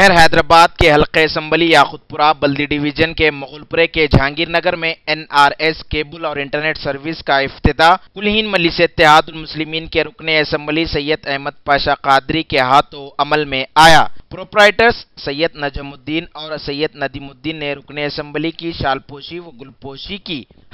शहर हैदराबाद के हल्के असम्बली याखुदपुरा बल्दी डिवीज़न के मुगलपुरे के जहांगीर नगर में एनआरएस केबल और इंटरनेट सर्विस का अफ्ताह कुलहीन मलिस मुस्लिमीन के रुकन असम्बली सैयद अहमद पाशा कादरी के हाथों अमल में आया। प्रोपराइटर्स सैयद नजमुद्दीन और सैयद नदीमुद्दीन ने रुकन असम्बली की शालपोशी व गुलपोशी की।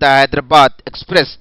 the Hyderabad Express.